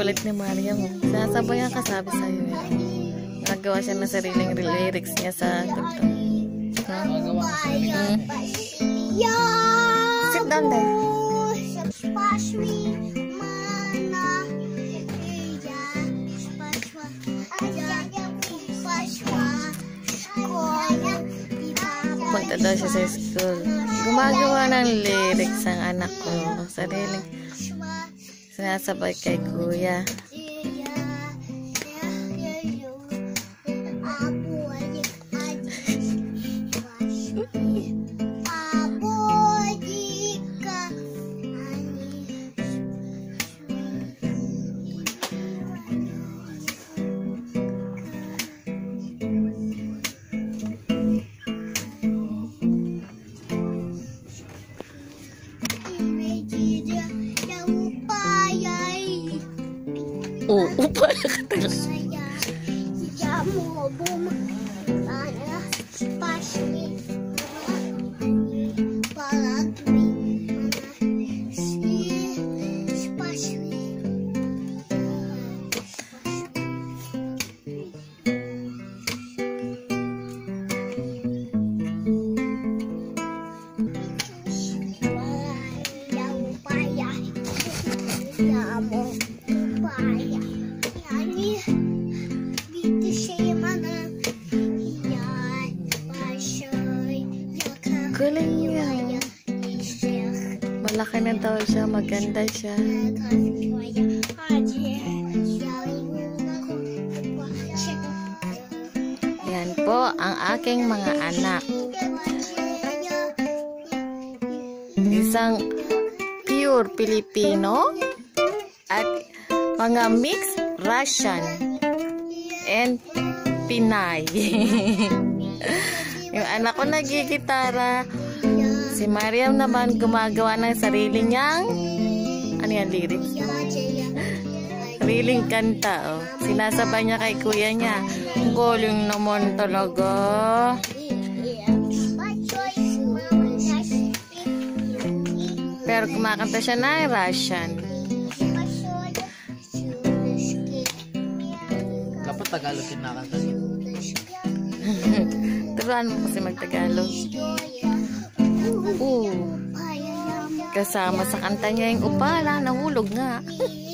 bait ni Mariam. Sinasabayan ka sabi sa'yo. Eh. Nagawa siya ng sariling lyrics niya sa? Magawa ko sa Hmm? Sit down there. Punta daw siya sa school. Gumagawa ng lyrics ang anak ko. Sariling sinasabay kay kuya. Oo, oh, pala ka talaga. Amo Galing niya. Malaki na daw siya, maganda siya. Yan po ang aking mga anak. Isang pure Filipino at mga mixed Russian and Pinay. Yung anak ko nagigitara, si Mariam naman gumagawa ng sarili niyang ano yan, lyrics? Sariling kanta, oh. Sinasabay niya kay kuya niya. Ang galing naman talaga. Pero kumakanta siya na Russian. Dapat Tagalog yung nakanta niya. Saan mo kasi magtagalog? Oo. Kasama sa kanta niya yung upala, nahulog nga.